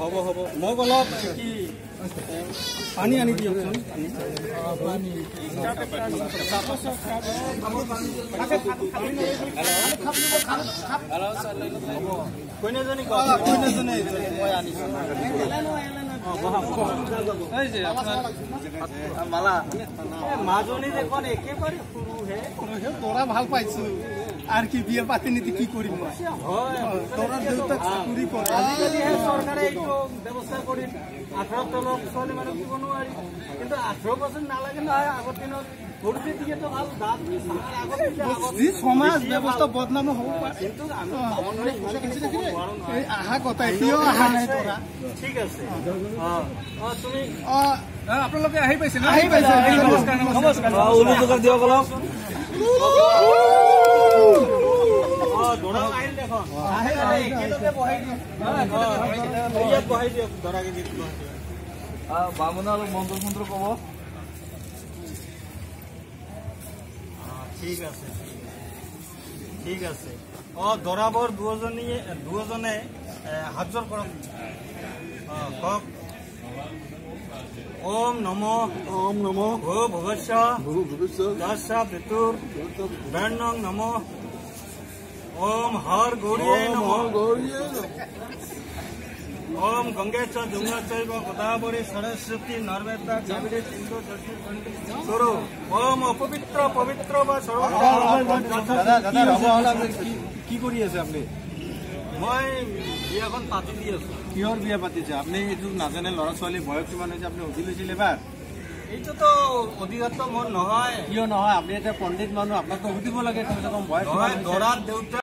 হ'ব হ'ব মোক অলপ কি পানী আনি দিয়কচোন কইনাজনী কইনাজনী মই আনিছো মাজনী দেখোন একেবাৰে সৰুহে তোৰা ভাল পাইছো। আৰু কি বিয়া পাতি নিদি কি কৰিম মই? হয় তোৰা দেউতাক চাকৰি কৰে। আজিকালিহে চৰকাৰে এইটো ব্যৱস্থা কৰি আঠাৰ তলত ছোৱালী মানুহ দিব নোৱাৰি। কিন্তু আঠাৰ বছৰ নালাগে নহয় আগৰ দিনত সৰুতে দিয়েতো ভাল দাঁত আগত দিলে আগত যি সমাজ ব্যৱস্থা বদনাম হ'ব পাৰে। কথা এতিয়াও অহা নাই তোৰা। ঠিক আছে। আপোনালোকে আহি পাইছে আহি পাইছে উলু যোগাৰ দিয়ক অলপ বামুণে অলপ মন্ত্ৰ চন্ত্ৰ ক'ব ঠিক আছে ঠিক আছে। অ দৰাবৰ দুজনীয়ে দুজনে হাতযোৰ কৰক। অ কওক। ওম নম। ওম নম। ভূ ভুৱস্য। গুৰু ভৱিষ্যত দশ বেতুৰ বৰ্ণং নম। ওম হৰ গৌৰীয়ে নম। গৌৰীয়ে নৰ্মদা কাবেৰী সিন্ধু শশী সৰু ওম অপবিত্ৰ পবিত্ৰ বা কি কৰি আছে আপুনি মই বিয়াখন পাতি দি আছো কিহৰ বিয়া পাতিছে আপুনি এইটো নাজানে ল'ৰা ছোৱালী বয়স কিমান হৈছে আপুনি সুধি লৈছিল এবাৰ এইটোতো অধিকাৰটো মোৰ নহয় কিয় নহয় আপুনি এতিয়া পণ্ডিত মানুহ আপোনাকতো সুধিব লাগে বয়স নহয়? দৰাৰ দেউতা